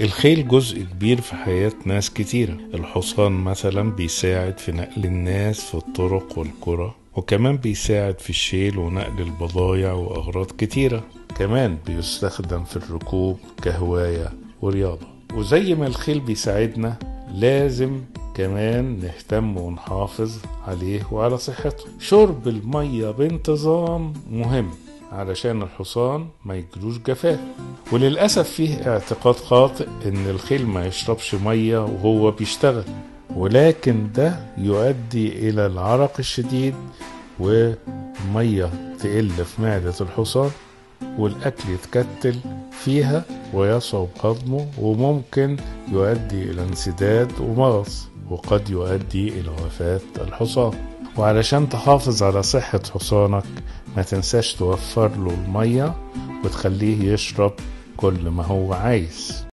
الخيل جزء كبير في حياة ناس كتيرة. الحصان مثلا بيساعد في نقل الناس في الطرق والقرى وكمان بيساعد في الشيل ونقل البضايع وأغراض كتيرة. كمان بيستخدم في الركوب كهواية ورياضة. وزي ما الخيل بيساعدنا لازم كمان نهتم ونحافظ عليه وعلى صحته. شرب المية بانتظام مهم. علشان الحصان ما يجروش جفاف وللأسف فيه اعتقاد خاطئ إن الخيل ما يشربش مية وهو بيشتغل. ولكن ده يؤدي إلى العرق الشديد ومية تقل في معدة الحصان والأكل يتكتل فيها ويصعب هضمه وممكن يؤدي إلى انسداد ومغص وقد يؤدي إلى وفاة الحصان. وعلشان تحافظ على صحة حصانك ما تنساش توفر له المية وتخليه يشرب كل ما هو عايز.